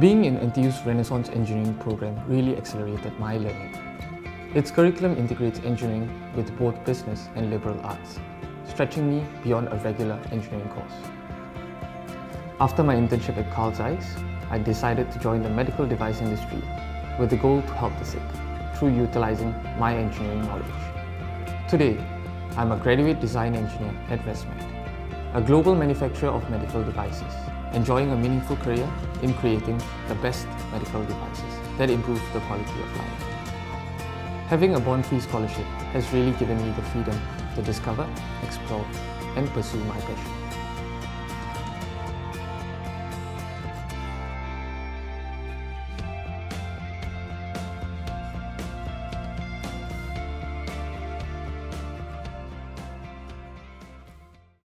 Being in NTU's Renaissance Engineering program really accelerated my learning. Its curriculum integrates engineering with both business and liberal arts, stretching me beyond a regular engineering course. After my internship at Carl Zeiss, I decided to join the medical device industry with the goal to help the sick through utilizing my engineering knowledge. Today, I'm a graduate design engineer at ResMed, a global manufacturer of medical devices enjoying a meaningful career in creating the best medical devices that improve the quality of life. Having a bond-free scholarship has really given me the freedom to discover, explore, and pursue my passion.